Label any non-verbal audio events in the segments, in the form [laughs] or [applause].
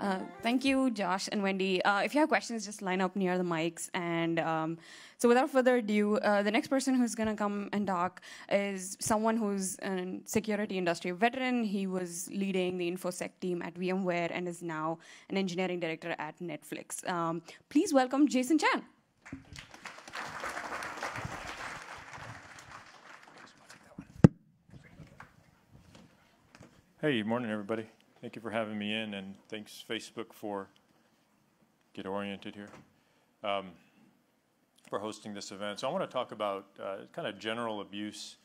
Uh, thank you, Josh and Wendy. Uh, if you have questions, just line up near the mics. And um, so, without further ado, uh, the next person who's going to come and talk is someone who's a security industry veteran. He was leading the InfoSec team at VMware and is now an engineering director at Netflix. Um, please welcome Jason Chan. Hey, morning, everybody. Thank you for having me in, and thanks Facebook for get oriented here um, for hosting this event. So I want to talk about uh, kind of general abuse,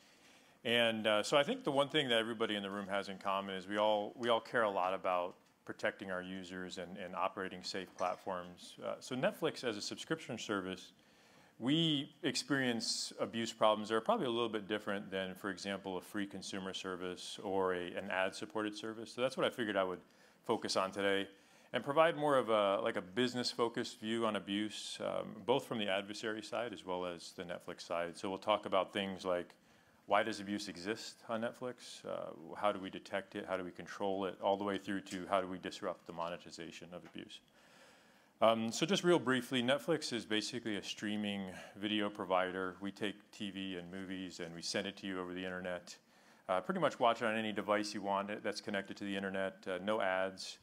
and uh, so I think the one thing that everybody in the room has in common is we all we all care a lot about protecting our users and, and operating safe platforms. Uh, so Netflix as a subscription service we experience abuse problems that are probably a little bit different than, for example, a free consumer service or a, an ad-supported service. So that's what I figured I would focus on today and provide more of a like a business-focused view on abuse, um, both from the adversary side as well as the Netflix side. So we'll talk about things like why does abuse exist on Netflix? Uh, how do we detect it? How do we control it? All the way through to how do we disrupt the monetization of abuse? Um, so just real briefly, Netflix is basically a streaming video provider. We take TV and movies and we send it to you over the internet. Uh, pretty much watch it on any device you want that's connected to the internet. Uh, no ads.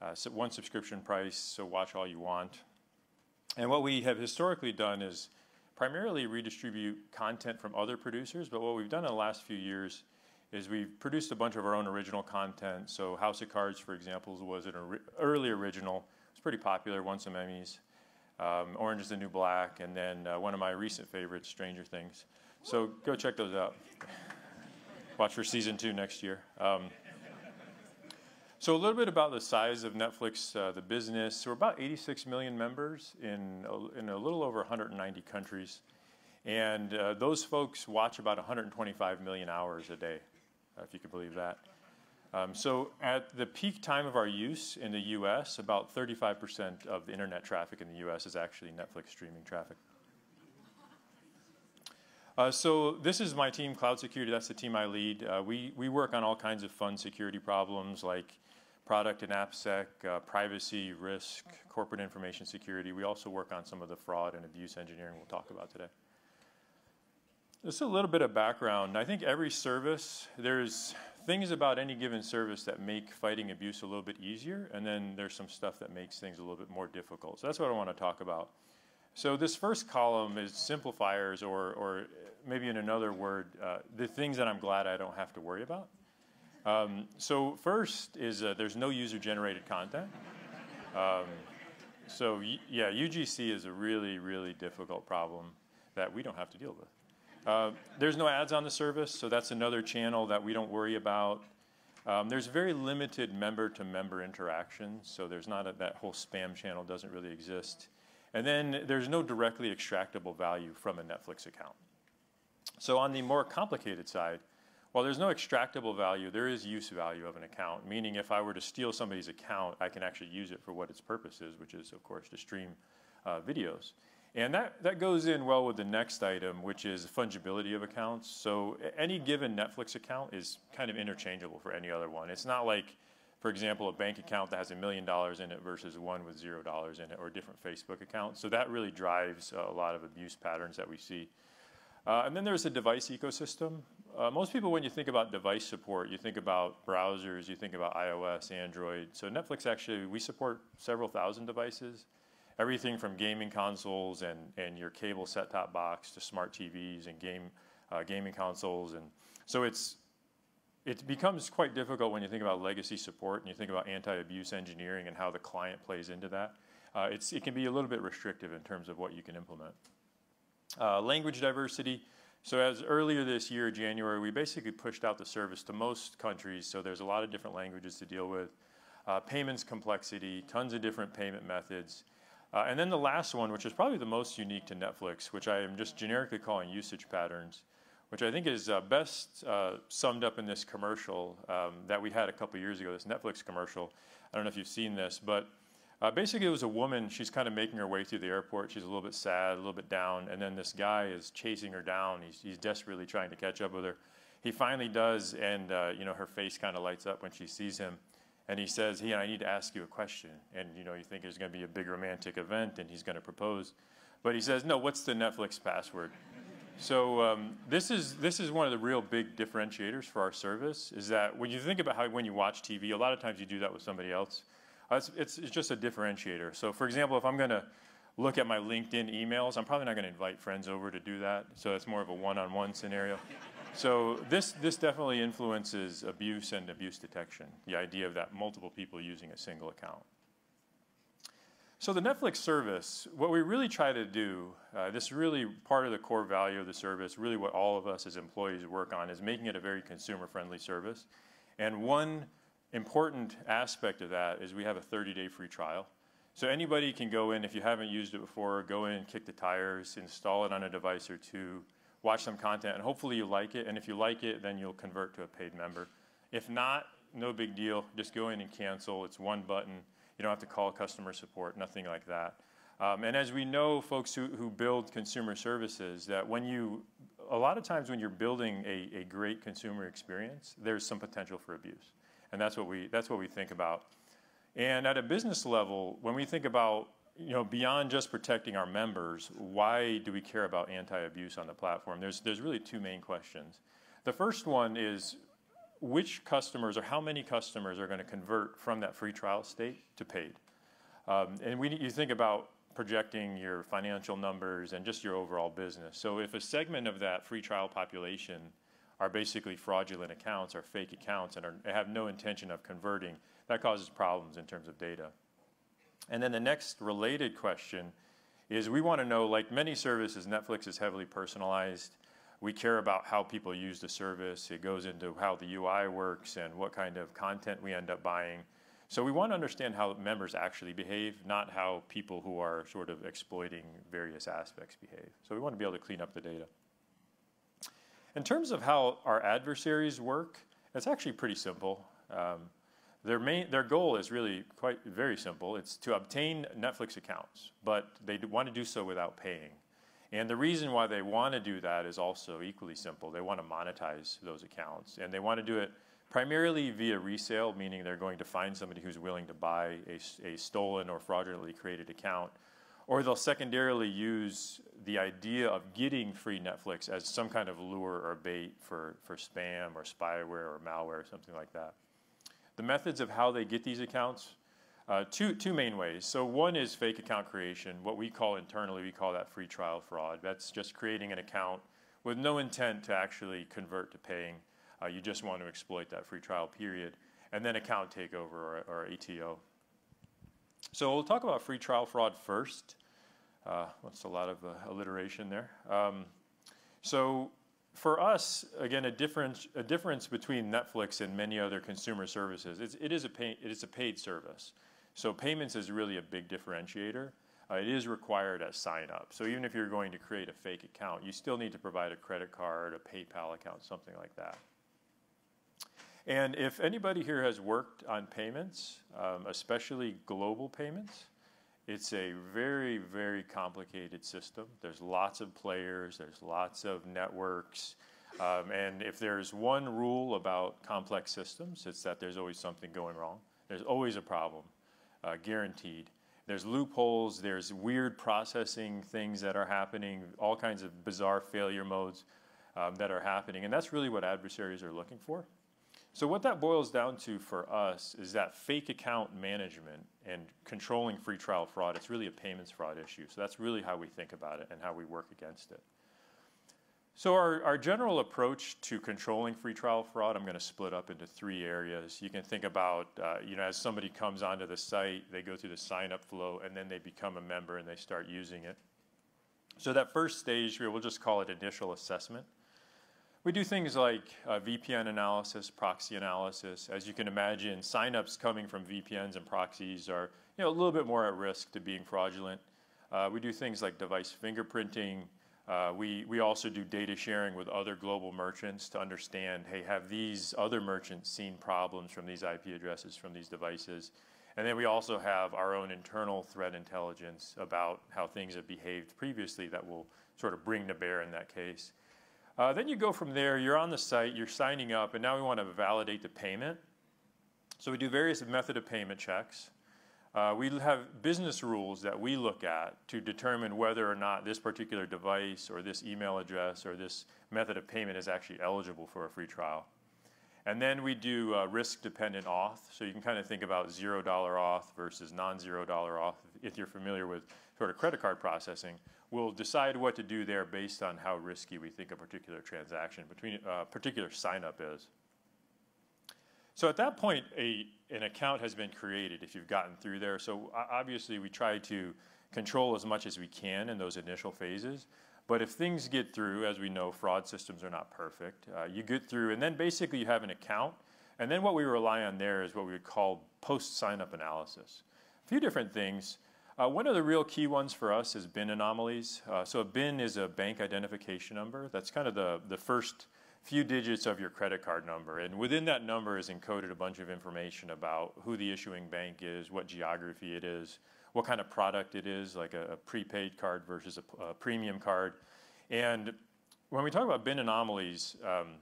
Uh, so one subscription price, so watch all you want. And what we have historically done is primarily redistribute content from other producers, but what we've done in the last few years is we've produced a bunch of our own original content. So House of Cards, for example, was an early original it's pretty popular, won some Emmys. Um, Orange is the New Black, and then uh, one of my recent favorites, Stranger Things. So go check those out. Watch for season two next year. Um, so a little bit about the size of Netflix, uh, the business. So we're about 86 million members in a, in a little over 190 countries, and uh, those folks watch about 125 million hours a day, if you can believe that. Um, so at the peak time of our use in the US, about 35% of the internet traffic in the US is actually Netflix streaming traffic. Uh, so this is my team, Cloud Security. That's the team I lead. Uh, we, we work on all kinds of fun security problems like product and AppSec, uh, privacy, risk, corporate information security. We also work on some of the fraud and abuse engineering we'll talk about today. Just a little bit of background. I think every service, there's things about any given service that make fighting abuse a little bit easier, and then there's some stuff that makes things a little bit more difficult. So that's what I want to talk about. So this first column is simplifiers, or, or maybe in another word, uh, the things that I'm glad I don't have to worry about. Um, so first is uh, there's no user-generated content. Um, so yeah, UGC is a really, really difficult problem that we don't have to deal with. Uh, there's no ads on the service, so that's another channel that we don't worry about. Um, there's very limited member-to-member interaction, so there's not that whole spam channel doesn't really exist. And then there's no directly extractable value from a Netflix account. So on the more complicated side, while there's no extractable value, there is use value of an account, meaning if I were to steal somebody's account, I can actually use it for what its purpose is, which is, of course, to stream uh, videos. And that, that goes in well with the next item, which is fungibility of accounts. So any given Netflix account is kind of interchangeable for any other one. It's not like, for example, a bank account that has a million dollars in it versus one with zero dollars in it, or a different Facebook account. So that really drives a lot of abuse patterns that we see. Uh, and then there's the device ecosystem. Uh, most people, when you think about device support, you think about browsers, you think about iOS, Android. So Netflix actually, we support several thousand devices everything from gaming consoles and, and your cable set-top box to smart TVs and game uh, gaming consoles. And so it's it becomes quite difficult when you think about legacy support and you think about anti-abuse engineering and how the client plays into that. Uh, it's, it can be a little bit restrictive in terms of what you can implement. Uh, language diversity. So as earlier this year, January, we basically pushed out the service to most countries. So there's a lot of different languages to deal with. Uh, payments complexity, tons of different payment methods. Uh, and then the last one, which is probably the most unique to Netflix, which I am just generically calling usage patterns, which I think is uh, best uh, summed up in this commercial um, that we had a couple years ago, this Netflix commercial. I don't know if you've seen this, but uh, basically it was a woman, she's kind of making her way through the airport. She's a little bit sad, a little bit down, and then this guy is chasing her down. He's, he's desperately trying to catch up with her. He finally does, and uh, you know her face kind of lights up when she sees him. And he says, "Hey, I need to ask you a question." And you know, you think there's going to be a big romantic event, and he's going to propose, but he says, "No, what's the Netflix password?" so um, this is this is one of the real big differentiators for our service. Is that when you think about how when you watch TV, a lot of times you do that with somebody else. Uh, it's, it's, it's just a differentiator. So, for example, if I'm going to look at my LinkedIn emails, I'm probably not going to invite friends over to do that. So it's more of a one-on-one scenario. So this, this definitely influences abuse and abuse detection, the idea of that multiple people using a single account. So the Netflix service, what we really try to do, uh, this is really part of the core value of the service, really what all of us as employees work on, is making it a very consumer-friendly service. And one important aspect of that is we have a 30-day free trial. So anybody can go in, if you haven't used it before, go in, kick the tires, install it on a device or two, watch some content, and hopefully you like it. And if you like it, then you'll convert to a paid member. If not, no big deal. Just go in and cancel. It's one button. You don't have to call customer support, nothing like that. Um, and as we know, folks who, who build consumer services, that when you, a lot of times when you're building a, a great consumer experience, there's some potential for abuse. And that's what we, that's what we think about. And at a business level, when we think about you know, beyond just protecting our members, why do we care about anti-abuse on the platform? There's, there's really two main questions. The first one is which customers or how many customers are going to convert from that free trial state to paid? Um, and we, you think about projecting your financial numbers and just your overall business. So if a segment of that free trial population are basically fraudulent accounts or fake accounts and are, have no intention of converting, that causes problems in terms of data. And then the next related question is we want to know, like many services, Netflix is heavily personalized. We care about how people use the service. It goes into how the UI works and what kind of content we end up buying. So we want to understand how members actually behave, not how people who are sort of exploiting various aspects behave. So we want to be able to clean up the data. In terms of how our adversaries work, it's actually pretty simple. Um, their, main, their goal is really quite very simple. It's to obtain Netflix accounts, but they want to do so without paying. And the reason why they want to do that is also equally simple. They want to monetize those accounts, and they want to do it primarily via resale, meaning they're going to find somebody who's willing to buy a, a stolen or fraudulently created account, or they'll secondarily use the idea of getting free Netflix as some kind of lure or bait for, for spam or spyware or malware or something like that. The methods of how they get these accounts, uh, two, two main ways. So one is fake account creation. What we call internally, we call that free trial fraud. That's just creating an account with no intent to actually convert to paying. Uh, you just want to exploit that free trial period. And then account takeover or, or ATO. So we'll talk about free trial fraud first. Uh, that's a lot of uh, alliteration there. Um, so for us, again, a difference, a difference between Netflix and many other consumer services, it's, it, is a pay, it is a paid service. So payments is really a big differentiator. Uh, it is required at sign up. So even if you're going to create a fake account, you still need to provide a credit card, a PayPal account, something like that. And if anybody here has worked on payments, um, especially global payments, it's a very, very complicated system. There's lots of players, there's lots of networks. Um, and if there's one rule about complex systems, it's that there's always something going wrong. There's always a problem, uh, guaranteed. There's loopholes, there's weird processing things that are happening, all kinds of bizarre failure modes um, that are happening. And that's really what adversaries are looking for. So what that boils down to for us is that fake account management and controlling free trial fraud, it's really a payments fraud issue. So that's really how we think about it and how we work against it. So our, our general approach to controlling free trial fraud, I'm going to split up into three areas. You can think about, uh, you know, as somebody comes onto the site, they go through the sign up flow, and then they become a member and they start using it. So that first stage, we'll just call it initial assessment. We do things like uh, VPN analysis, proxy analysis. As you can imagine, signups coming from VPNs and proxies are you know, a little bit more at risk to being fraudulent. Uh, we do things like device fingerprinting. Uh, we, we also do data sharing with other global merchants to understand, hey, have these other merchants seen problems from these IP addresses from these devices? And then we also have our own internal threat intelligence about how things have behaved previously that will sort of bring to bear in that case. Uh, then you go from there, you're on the site, you're signing up, and now we want to validate the payment. So we do various method of payment checks. Uh, we have business rules that we look at to determine whether or not this particular device or this email address or this method of payment is actually eligible for a free trial. And then we do uh, risk-dependent auth. So you can kind of think about $0 auth versus non-$0 auth. If you're familiar with sort of credit card processing, we'll decide what to do there based on how risky we think a particular transaction, between a uh, particular sign-up is. So at that point, a, an account has been created if you've gotten through there. So obviously, we try to control as much as we can in those initial phases. But if things get through, as we know, fraud systems are not perfect. Uh, you get through, and then basically you have an account. And then what we rely on there is what we would call post sign up analysis. A few different things. Uh, one of the real key ones for us is BIN anomalies. Uh, so a BIN is a bank identification number. That's kind of the, the first few digits of your credit card number. And within that number is encoded a bunch of information about who the issuing bank is, what geography it is, what kind of product it is, like a, a prepaid card versus a, a, premium card. And when we talk about BIN anomalies, um,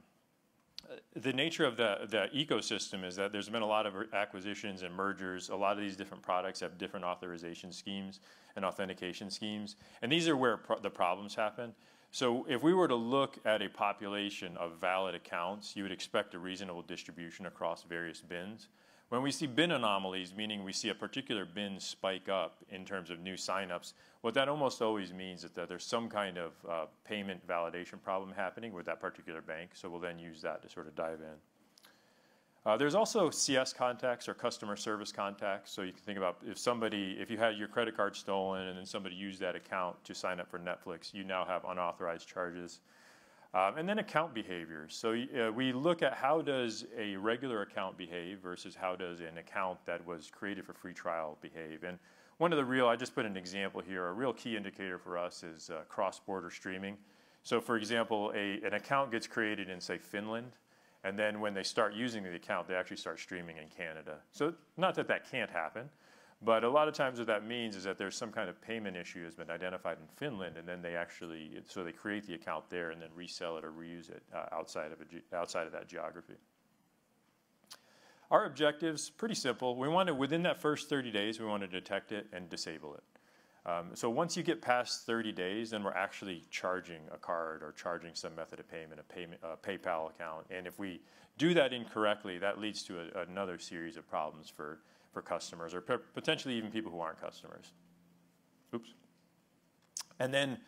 the nature of the, the ecosystem is that there's been a lot of acquisitions and mergers. A lot of these different products have different authorization schemes and authentication schemes. And these are where pro the problems happen. So if we were to look at a population of valid accounts, you would expect a reasonable distribution across various bins. When we see bin anomalies, meaning we see a particular bin spike up in terms of new signups, what that almost always means is that there's some kind of uh, payment validation problem happening with that particular bank. So we'll then use that to sort of dive in. Uh, there's also CS contacts or customer service contacts. So you can think about if somebody, if you had your credit card stolen and then somebody used that account to sign up for Netflix, you now have unauthorized charges. Um, and then account behavior. So uh, we look at how does a regular account behave versus how does an account that was created for free trial behave. And one of the real, I just put an example here, a real key indicator for us is uh, cross-border streaming. So for example, a, an account gets created in say Finland, and then when they start using the account, they actually start streaming in Canada. So not that that can't happen, but a lot of times what that means is that there's some kind of payment issue has been identified in Finland, and then they actually, so they create the account there and then resell it or reuse it uh, outside, of a, outside of that geography. Our objectives, pretty simple. We want to, within that first 30 days, we want to detect it and disable it. Um, so once you get past 30 days, then we're actually charging a card or charging some method of payment, a, payment, a PayPal account. And if we do that incorrectly, that leads to a, another series of problems for, for customers or potentially even people who aren't customers. Oops. And then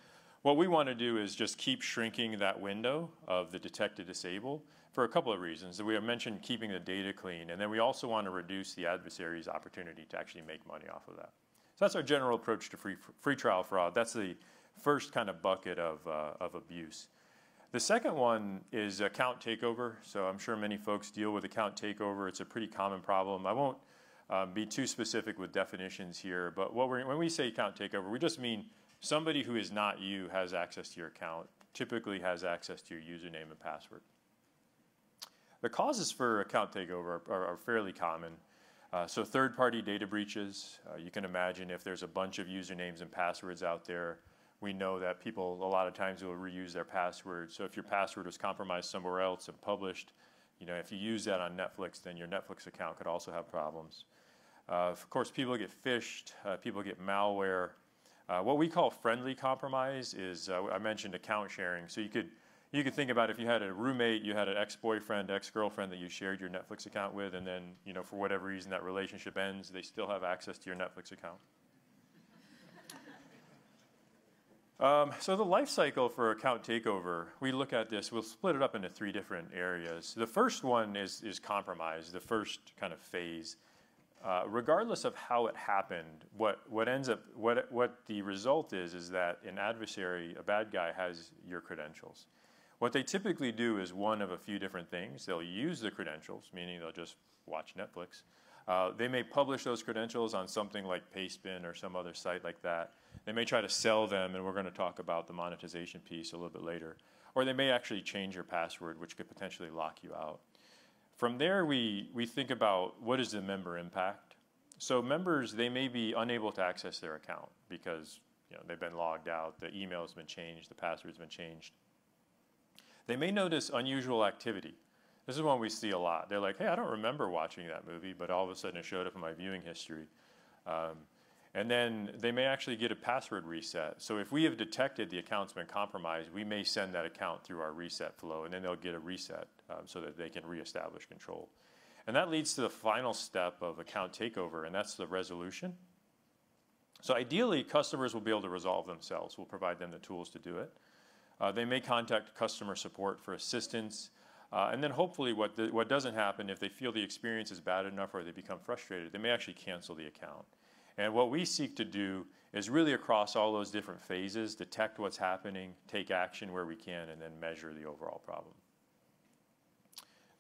what we want to do is just keep shrinking that window of the detect to disable for a couple of reasons. We have mentioned keeping the data clean, and then we also want to reduce the adversary's opportunity to actually make money off of that. So that's our general approach to free, free trial fraud. That's the first kind of bucket of, uh, of abuse. The second one is account takeover. So I'm sure many folks deal with account takeover. It's a pretty common problem. I won't um, be too specific with definitions here, but what when we say account takeover, we just mean somebody who is not you has access to your account, typically has access to your username and password. The causes for account takeover are, are fairly common. Uh, so third-party data breaches, uh, you can imagine if there's a bunch of usernames and passwords out there, we know that people a lot of times will reuse their password. So if your password was compromised somewhere else and published, you know, if you use that on Netflix, then your Netflix account could also have problems. Uh, of course, people get phished, uh, people get malware. Uh, what we call friendly compromise is, uh, I mentioned account sharing. So you could you could think about if you had a roommate, you had an ex-boyfriend, ex-girlfriend that you shared your Netflix account with, and then, you know, for whatever reason that relationship ends, they still have access to your Netflix account. [laughs] um, so the life cycle for account takeover, we look at this, we'll split it up into three different areas. The first one is, is compromise, the first kind of phase. Uh, regardless of how it happened, what, what ends up, what, what the result is, is that an adversary, a bad guy, has your credentials. What they typically do is one of a few different things. They'll use the credentials, meaning they'll just watch Netflix. Uh, they may publish those credentials on something like Pastebin or some other site like that. They may try to sell them, and we're going to talk about the monetization piece a little bit later. Or they may actually change your password, which could potentially lock you out. From there, we, we think about what is the member impact. So members, they may be unable to access their account because you know, they've been logged out, the email has been changed, the password's been changed. They may notice unusual activity. This is one we see a lot. They're like, hey, I don't remember watching that movie, but all of a sudden it showed up in my viewing history. Um, and then they may actually get a password reset. So if we have detected the account's been compromised, we may send that account through our reset flow, and then they'll get a reset um, so that they can reestablish control. And that leads to the final step of account takeover, and that's the resolution. So ideally, customers will be able to resolve themselves. We'll provide them the tools to do it. Uh, they may contact customer support for assistance. Uh, and then hopefully what, the, what doesn't happen, if they feel the experience is bad enough or they become frustrated, they may actually cancel the account. And what we seek to do is really across all those different phases, detect what's happening, take action where we can, and then measure the overall problem.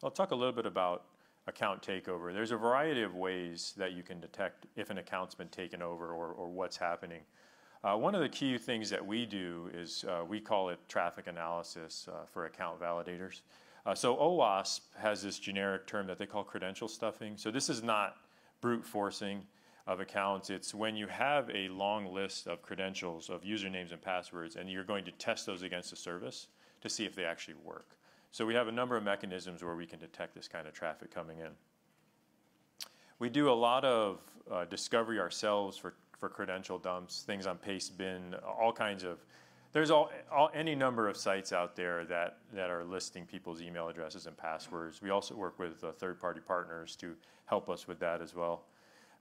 I'll talk a little bit about account takeover. There's a variety of ways that you can detect if an account's been taken over or, or what's happening. Uh, one of the key things that we do is uh, we call it traffic analysis uh, for account validators. Uh, so OWASP has this generic term that they call credential stuffing. So this is not brute forcing of accounts. It's when you have a long list of credentials, of usernames and passwords, and you're going to test those against a service to see if they actually work. So we have a number of mechanisms where we can detect this kind of traffic coming in. We do a lot of uh, discovery ourselves for, for credential dumps, things on Pastebin, all kinds of. There's all, all, any number of sites out there that, that are listing people's email addresses and passwords. We also work with uh, third-party partners to help us with that as well.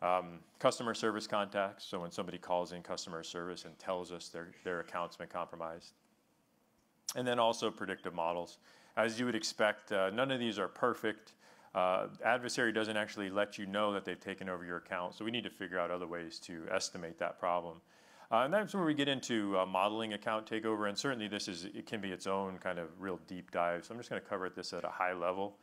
Um, customer service contacts, so when somebody calls in customer service and tells us their, their account's been compromised. And then also predictive models. As you would expect, uh, none of these are perfect. Uh, adversary doesn't actually let you know that they've taken over your account, so we need to figure out other ways to estimate that problem. Uh, and that's where we get into uh, modeling account takeover, and certainly this is it can be its own kind of real deep dive. So I'm just going to cover this at a high level.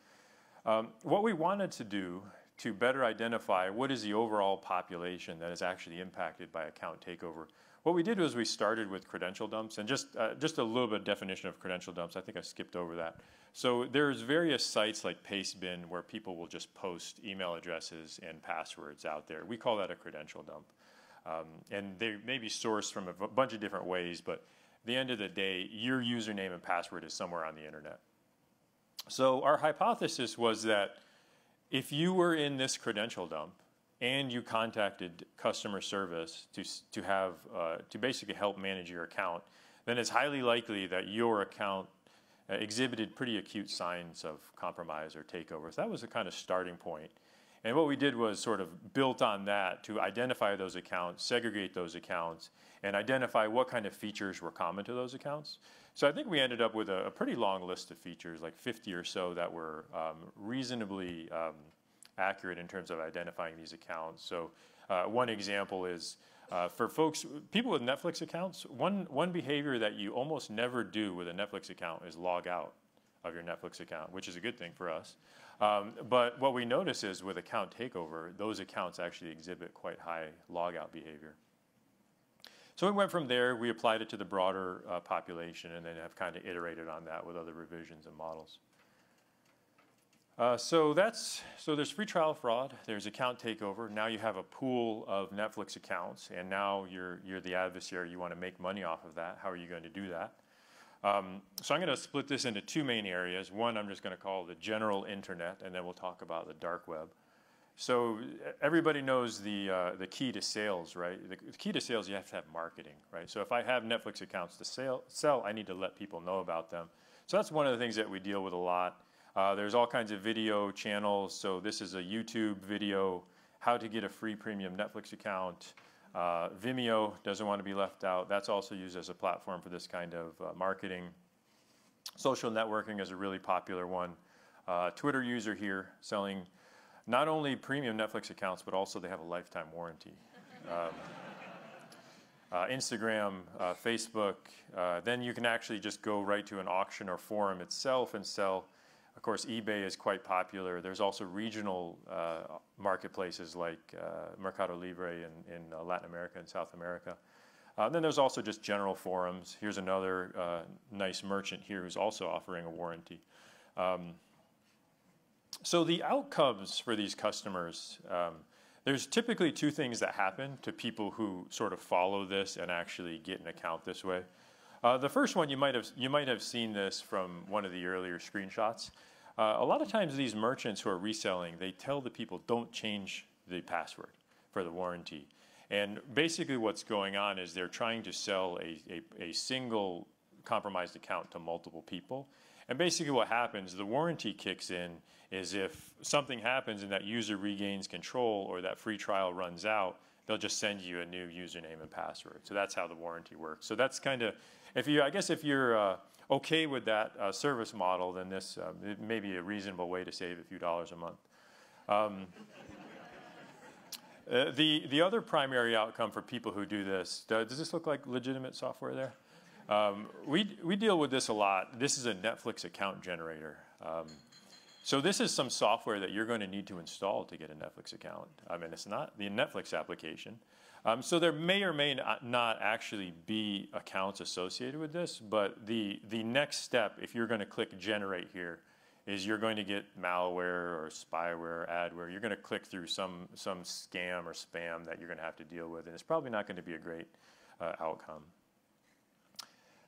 Um, what we wanted to do to better identify what is the overall population that is actually impacted by account takeover. What we did was we started with credential dumps, and just uh, just a little bit of definition of credential dumps. I think I skipped over that. So there's various sites like Pastebin where people will just post email addresses and passwords out there. We call that a credential dump, um, and they may be sourced from a bunch of different ways, but the end of the day, your username and password is somewhere on the internet. So our hypothesis was that if you were in this credential dump and you contacted customer service to, to have uh, to basically help manage your account, then it's highly likely that your account uh, exhibited pretty acute signs of compromise or takeover. So that was a kind of starting point. And what we did was sort of built on that to identify those accounts, segregate those accounts, and identify what kind of features were common to those accounts. So I think we ended up with a, a pretty long list of features, like 50 or so, that were um, reasonably um, accurate in terms of identifying these accounts. So uh, one example is uh, for folks, people with Netflix accounts, one, one behavior that you almost never do with a Netflix account is log out of your Netflix account, which is a good thing for us. Um, but what we notice is with account takeover, those accounts actually exhibit quite high logout behavior. So we went from there, we applied it to the broader uh, population, and then have kind of iterated on that with other revisions and models. Uh, so that's so there's free trial fraud. There's account takeover. Now you have a pool of Netflix accounts, and now you're you're the adversary. You want to make money off of that. How are you going to do that? Um, so I'm going to split this into two main areas. One I'm just going to call the general internet, and then we'll talk about the dark web. So everybody knows the uh, the key to sales, right? The, the, key to sales, you have to have marketing, right? So if I have Netflix accounts to sell, sell, I need to let people know about them. So that's one of the things that we deal with a lot. Uh, there's all kinds of video channels. So this is a YouTube video, how to get a free premium Netflix account. Uh, Vimeo doesn't want to be left out. That's also used as a platform for this kind of uh, marketing. Social networking is a really popular one. Uh, Twitter user here selling not only premium Netflix accounts, but also they have a lifetime warranty. [laughs] Um, uh, Instagram, uh, Facebook, uh, then you can actually just go right to an auction or forum itself and sell. Of course, eBay is quite popular. There's also regional uh, marketplaces like uh, Mercado Libre in, in uh, Latin America and South America. then there's also just general forums. Here's another nice merchant here who's also offering a warranty. Um, so the outcomes for these customers, um, there's typically two things that happen to people who sort of follow this and actually get an account this way. Uh, the first one you might have you might have seen this from one of the earlier screenshots. Uh, a lot of times, these merchants who are reselling, they tell the people, don't change the password for the warranty. And basically, what's going on is they're trying to sell a, a, a single compromised account to multiple people. And basically, what happens, the warranty kicks in is if something happens and that user regains control or that free trial runs out, they'll just send you a new username and password. So that's how the warranty works. So that's kind of, if you, I guess, if you're uh, okay with that uh, service model, then this uh, may be a reasonable way to save a few dollars a month. Um, uh, the, the other primary outcome for people who do this, does this look like legitimate software there? Um, we, we deal with this a lot. This is a Netflix account generator. Um, so this is some software that you're going to need to install to get a Netflix account. I mean, it's not the Netflix application. Um, so there may or may not actually be accounts associated with this, but the, the next step, if you're going to click generate here, is you're going to get malware or spyware, adware. You're going to click through some, some scam or spam that you're going to have to deal with, and it's probably not going to be a great uh, outcome.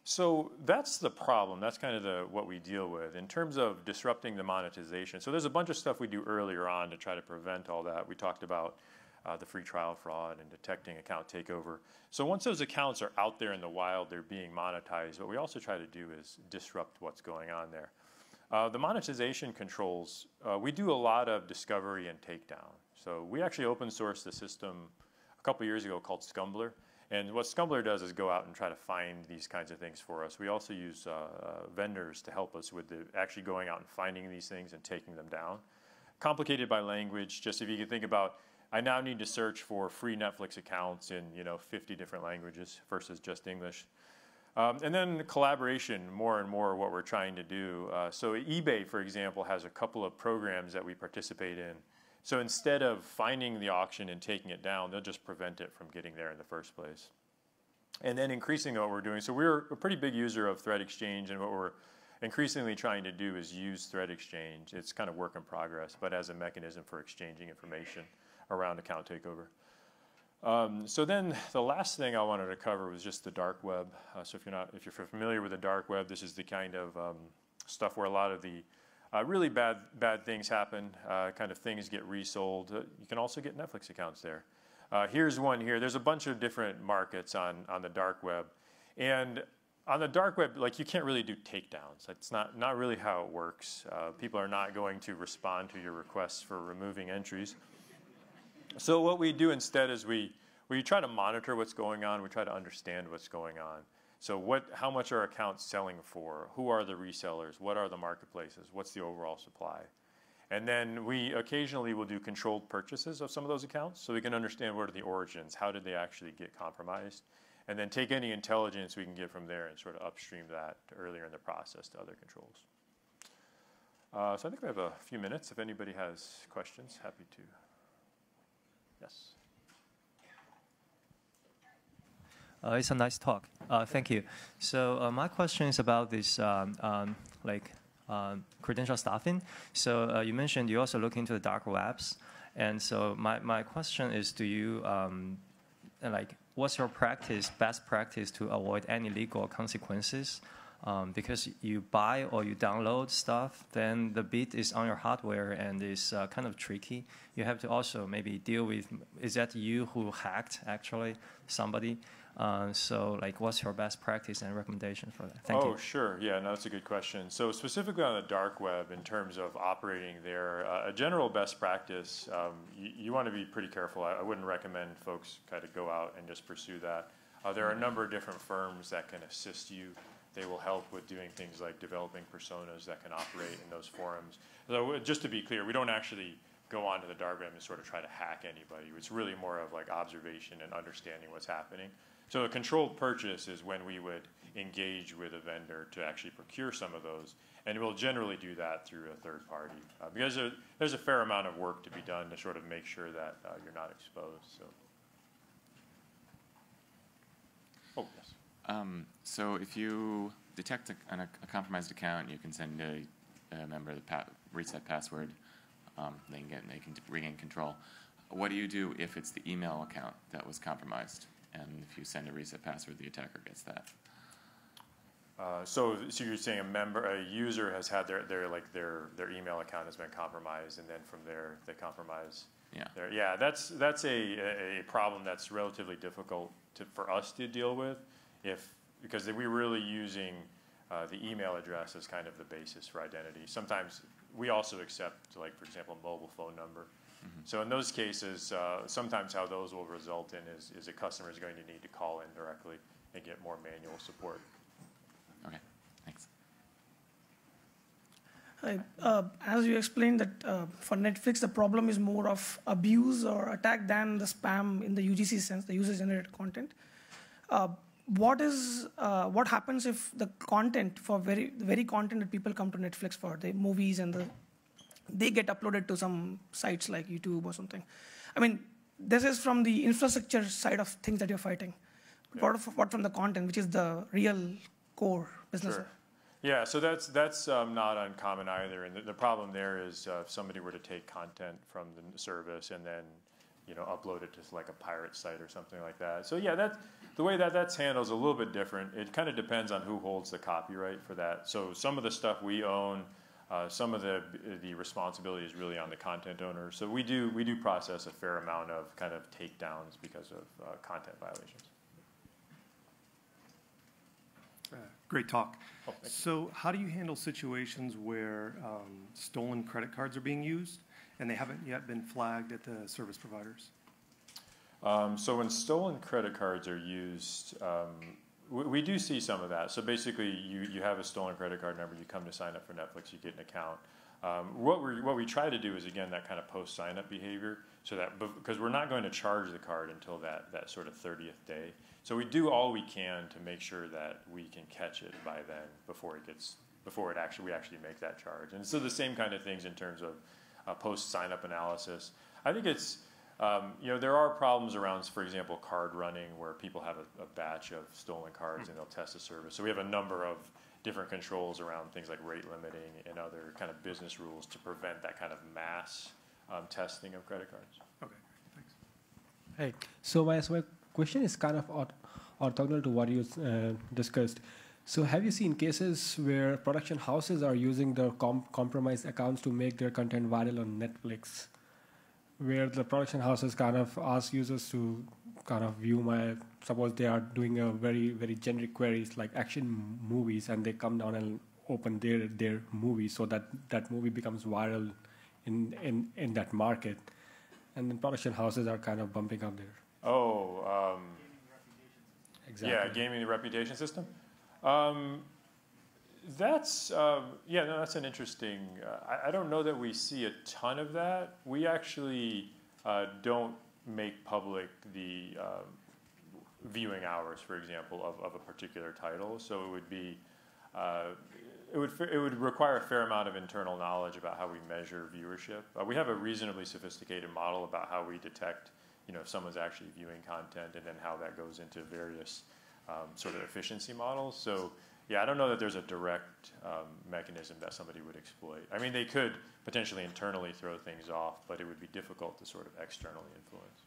So that's the problem. That's kind of the, what we deal with in terms of disrupting the monetization. So there's a bunch of stuff we do earlier on to try to prevent all that. We talked about the free trial fraud and detecting account takeover. So once those accounts are out there in the wild, they're being monetized. What we also try to do is disrupt what's going on there. Uh, the monetization controls, uh, we do a lot of discovery and takedown. So we actually open sourced the system a couple years ago called Scumblr. And what Scumblr does is go out and try to find these kinds of things for us. We also use uh, uh, vendors to help us with the, actually going out and finding these things and taking them down. Complicated by language, just if you can think about, I now need to search for free Netflix accounts in you know 50 different languages versus just English. Um, and then collaboration, more and more what we're trying to do. Uh, so eBay, for example, has a couple of programs that we participate in. So instead of finding the auction and taking it down, they'll just prevent it from getting there in the first place. And then increasing what we're doing. So we're a pretty big user of Threat Exchange, and what we're increasingly trying to do is use Threat Exchange. It's kind of work in progress, but as a mechanism for exchanging information around account takeover. Um, so then the last thing I wanted to cover was just the dark web. Uh, so if you're not, if you're familiar with the dark web, this is the kind of um, stuff where a lot of the uh, really bad bad things happen. Uh, kind of things get resold. Uh, you can also get Netflix accounts there. Uh, here's one here. There's a bunch of different markets on on the dark web, and on the dark web, like you can't really do takedowns. That's not not really how it works. Uh, people are not going to respond to your requests for removing entries. So what we do instead is we, we try to monitor what's going on. We try to understand what's going on. So what, how much are accounts selling for? Who are the resellers? What are the marketplaces? What's the overall supply? And then we occasionally will do controlled purchases of some of those accounts so we can understand what are the origins, how did they actually get compromised, and then take any intelligence we can get from there and sort of upstream that earlier in the process to other controls. Uh, so I think we have a few minutes. If anybody has questions, happy to. Yes. Uh, it's a nice talk. Uh, thank you. So uh, my question is about this, um, um, like um, credential stuffing. So uh, you mentioned you also look into the dark webs, and so my, my question is, do you um, like what's your practice, best practice to avoid any legal consequences um, because you buy or you download stuff, then the bit is on your hardware and is uh, kind of tricky. You have to also maybe deal with is that you who hacked actually somebody? Uh, so, like, what's your best practice and recommendation for that? Thank oh, you. sure. Yeah, no, that's a good question. So, specifically on the dark web, in terms of operating there, uh, a general best practice, um, you, you want to be pretty careful. I, I, wouldn't recommend folks kind of go out and just pursue that. Uh, there are a number of different firms that can assist you they will help with doing things like developing personas that can operate in those forums. So just to be clear, we don't actually go onto the dark web and sort of try to hack anybody. It's really more of like observation and understanding what's happening. So a controlled purchase is when we would engage with a vendor to actually procure some of those, and we'll generally do that through a third party uh, because there, there's a fair amount of work to be done to sort of make sure that uh, you're not exposed. So. Oh yes. Um, so if you detect a, a, compromised account, you can send a, a member the pa reset password. Um, they can get they can regain control. What do you do if it's the email account that was compromised, and if you send a reset password, the attacker gets that? Uh, so, so you're saying a member, a user has had their, their like their their email account has been compromised, and then from there they compromise. Yeah. Their, yeah, that's that's a, a problem that's relatively difficult to, for us to deal with, if because we're really using uh, the email address as kind of the basis for identity. Sometimes we also accept, like for example, a mobile phone number. Mm-hmm. So in those cases, uh, sometimes how those will result in is, is a customer is going to need to call in directly and get more manual support. Okay, thanks. Hi. Uh, as you explained that uh, for Netflix, the problem is more of abuse or attack than the spam in the UGC sense, the user-generated content. What is uh, what happens if the content for very very content that people come to Netflix for, the movies and the they get uploaded to some sites like YouTube or something? I mean, this is from the infrastructure side of things that you're fighting. Yeah. What, what from the content, which is the real core business? Sure. Yeah, so that's that's um, not uncommon either. And the, the problem there is uh, if somebody were to take content from the service and then you know upload it to like a pirate site or something like that. So yeah, that's the way that that's handled is a little bit different. It kind of depends on who holds the copyright for that. So some of the stuff we own. Uh, some of the the responsibility is really on the content owner. So we do we do process a fair amount of kind of takedowns because of uh, content violations. Uh, great talk. Oh, so, how do you handle situations where um, stolen credit cards are being used and they haven't yet been flagged at the service providers? Um, so, when stolen credit cards are used, um, we, we, do see some of that. So, basically, you, you have a stolen credit card number, you come to sign up for Netflix, you get an account. Um, what, we what we try to do is, again, that kind of post sign up behavior, so that because we're not going to charge the card until that, that sort of 30th day. So we do all we can to make sure that we can catch it by then before it gets before it actually we actually make that charge. And so the same kind of things in terms of uh, post sign up analysis. I think it's um, you know there are problems around, for example, card running where people have a, a batch of stolen cards mm-hmm. and they'll test the service. So we have a number of different controls around things like rate limiting and other kind of business rules to prevent that kind of mass um, testing of credit cards. Okay, thanks. Hey, so my, so my question is kind of orthogonal to what you uh, discussed. So have you seen cases where production houses are using their com compromised accounts to make their content viral on Netflix? Where the production houses kind of ask users to kind of view my, suppose they are doing a very, very generic queries like action movies and they come down and open their, their movie so that that movie becomes viral in, in, in that market. And then production houses are kind of bumping up there. Oh, um, exactly. Yeah, gaming the reputation system. Um, that's um, yeah, no, that's an interesting. Uh, I, I, don't know that we see a ton of that. We actually uh, don't make public the uh, viewing hours, for example, of, of a particular title. So it would be. Uh, it would, it would require a fair amount of internal knowledge about how we measure viewership. Uh, we have a reasonably sophisticated model about how we detect you know, if someone's actually viewing content and then how that goes into various sort of efficiency models. So yeah, I don't know that there's a direct um, mechanism that somebody would exploit. I mean, they could potentially internally throw things off, but it would be difficult to sort of externally influence.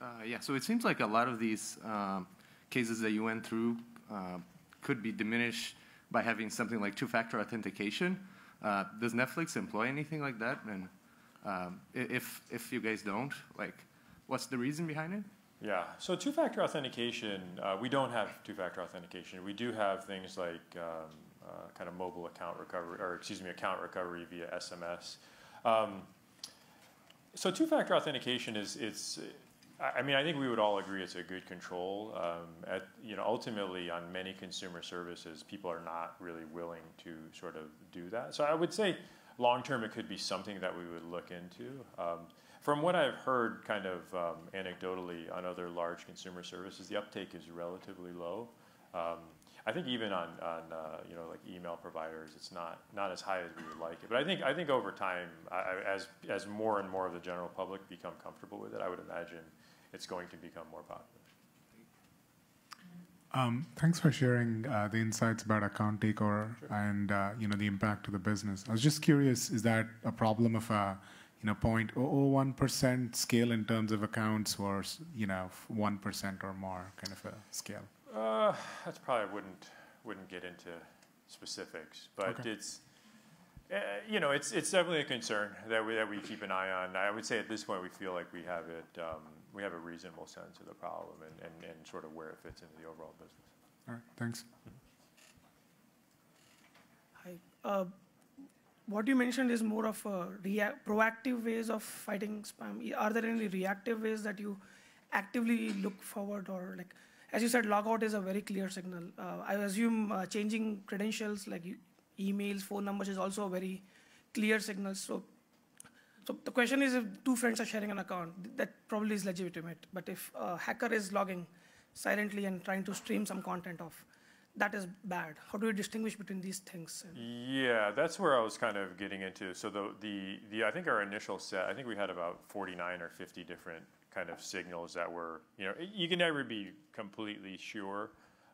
Uh, yeah, so it seems like a lot of these um, cases that you went through uh, could be diminished by having something like two-factor authentication. Uh, does Netflix employ anything like that? And um, if if you guys don't, like, what's the reason behind it? Yeah. So two-factor authentication, uh, we don't have two-factor authentication. We do have things like um, uh, kind of mobile account recovery, or excuse me, account recovery via SMS. Um, so two-factor authentication is it's. I mean, I think we would all agree it's a good control. Um, at, you know, ultimately, on many consumer services, people are not really willing to sort of do that. So I would say long term, it could be something that we would look into. Um, from what I've heard, kind of um, anecdotally on other large consumer services, the uptake is relatively low. Um, I think even on, on uh, you know like email providers, it's not not as high as we would like it. But I think I think over time, I, as as more and more of the general public become comfortable with it, I would imagine it's going to become more popular. Um, thanks for sharing uh, the insights about account takeover sure. and uh, you know the impact to the business. I was just curious: is that a problem of a you know 0.001 percent scale in terms of accounts, or you know one percent or more kind of a scale? Uh, that's probably wouldn't wouldn't get into specifics, but Okay. it's uh, you know it's it's definitely a concern that we that we keep an eye on. I would say at this point we feel like we have it um, we have a reasonable sense of the problem and, and, and sort of where it fits into the overall business. All right, thanks. Hi. Uh, what you mentioned is more of proactive ways of fighting spam. Are there any reactive ways that you actively look forward or like, as you said, logout is a very clear signal. Uh, I assume uh, changing credentials like emails, phone numbers is also a very clear signal. So, so the question is if two friends are sharing an account, that probably is legitimate. But if a hacker is logging silently and trying to stream some content off, that is bad. How do you distinguish between these things? Yeah, that's where I was kind of getting into. So the, the, the I think our initial set, I think we had about 49 or 50 different kind of signals that were, you know, you can never be completely sure,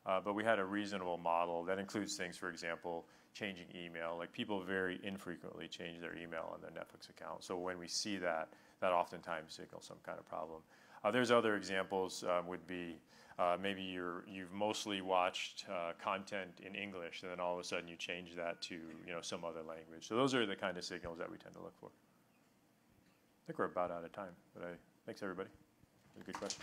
uh, but we had a reasonable model that includes things, for example, changing email. Like people very infrequently change their email on their Netflix account. So when we see that, that oftentimes signals some kind of problem. Uh, there's other examples um, would be uh, maybe you're you've mostly watched uh, content in English, and then all of a sudden you change that to you know some other language. So those are the kind of signals that we tend to look for. I think we're about out of time, but I thanks everybody. Good question.